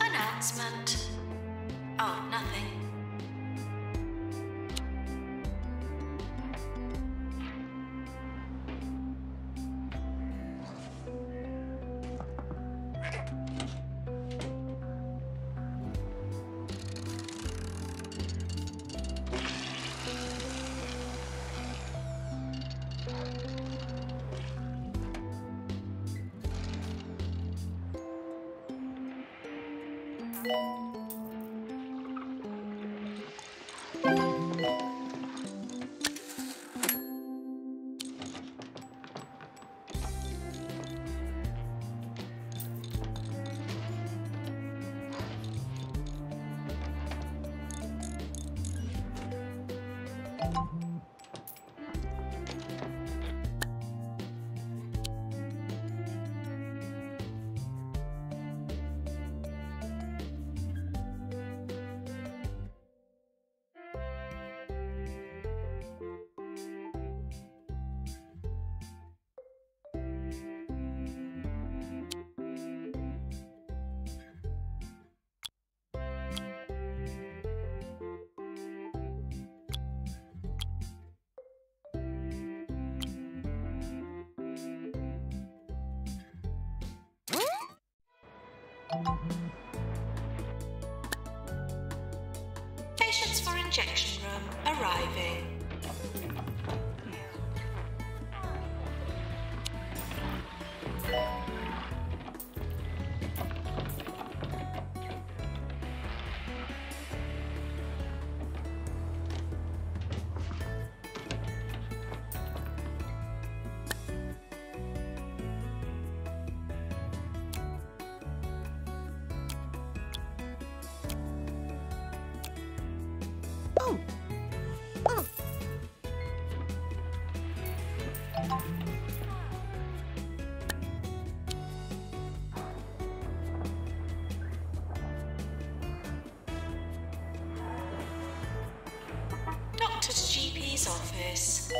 Announcement. Oh, nothing. Patients for injection room arriving. Doctor's GP's office.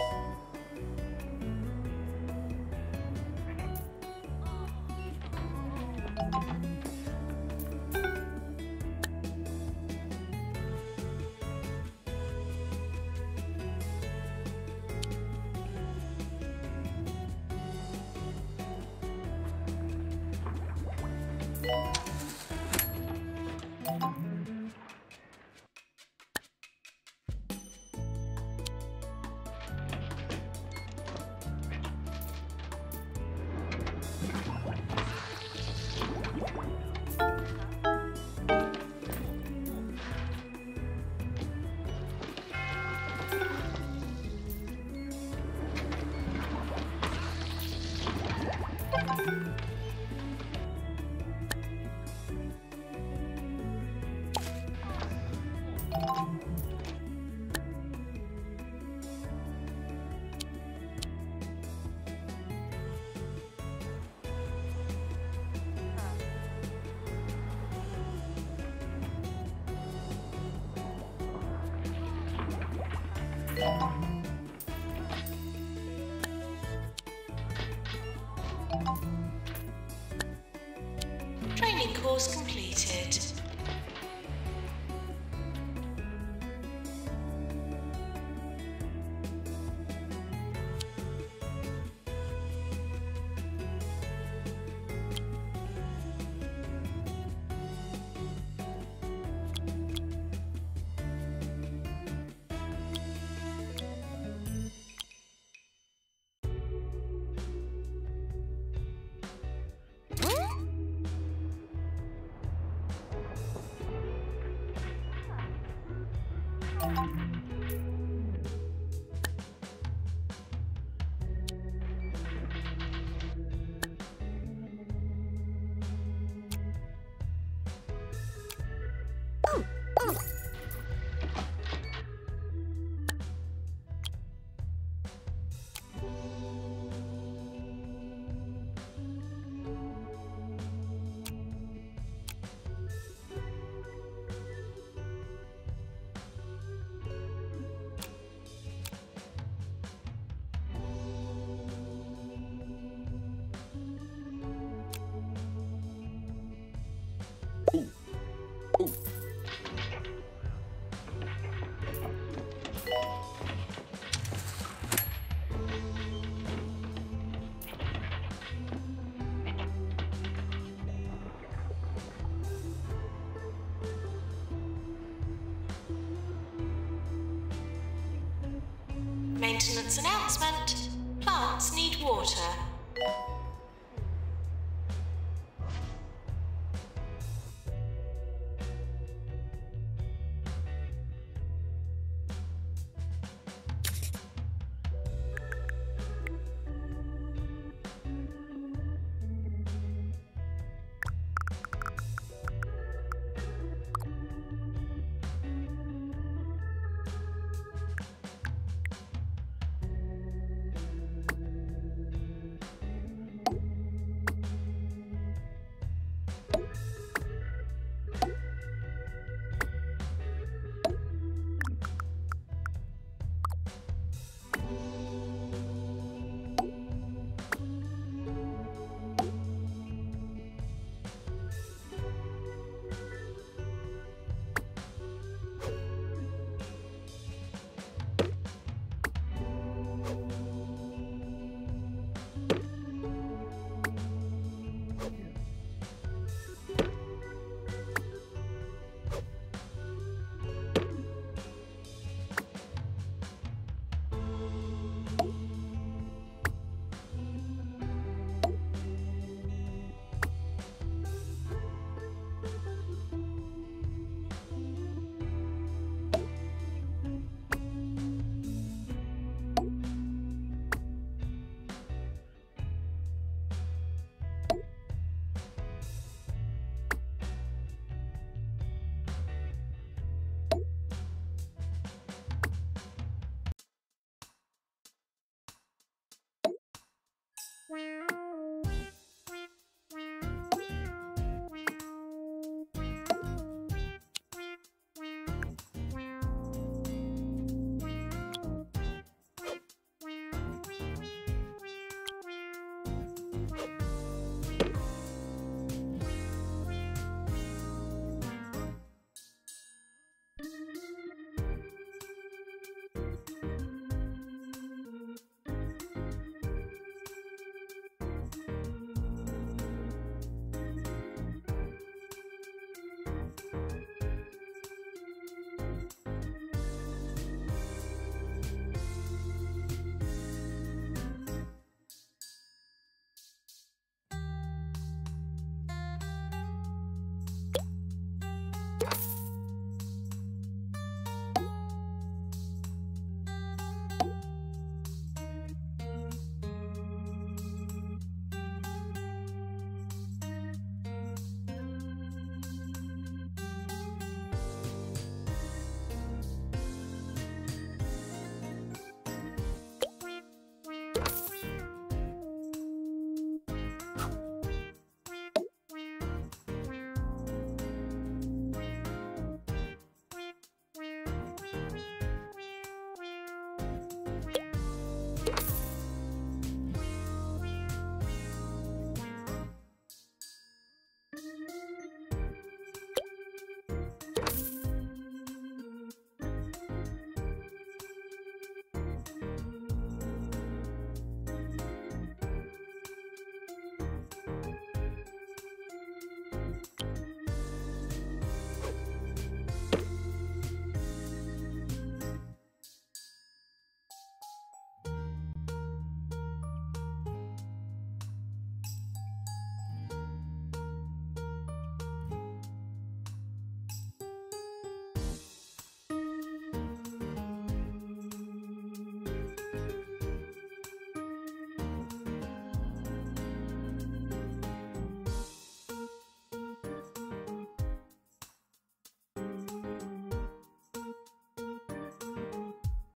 Training Ooh. Ooh. Maintenance announcement. Plants need water.